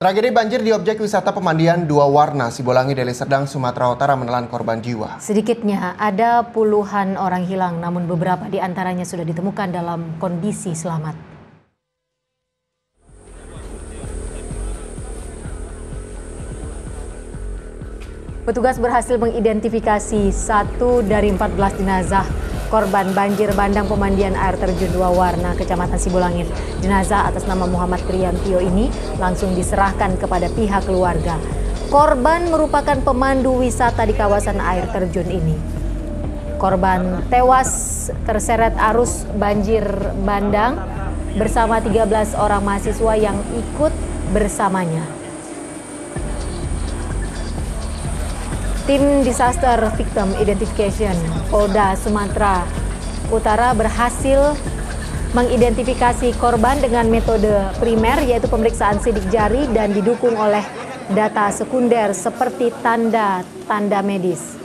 Tragedi banjir di objek wisata pemandian Dua Warna Sibolangi Deli Serdang, Sumatera Utara menelan korban jiwa. Sedikitnya ada puluhan orang hilang, namun beberapa di antaranya sudah ditemukan dalam kondisi selamat. Petugas berhasil mengidentifikasi satu dari 14 jenazah korban banjir bandang pemandian air terjun dua warna Kecamatan Sibulangit. Jenazah atas nama Muhammad Priantio ini langsung diserahkan kepada pihak keluarga. Korban merupakan pemandu wisata di kawasan air terjun ini. Korban tewas terseret arus banjir bandang bersama 13 orang mahasiswa yang ikut bersamanya. Tim Disaster Victim Identification Polda Sumatera Utara berhasil mengidentifikasi korban dengan metode primer yaitu pemeriksaan sidik jari dan didukung oleh data sekunder seperti tanda-tanda medis.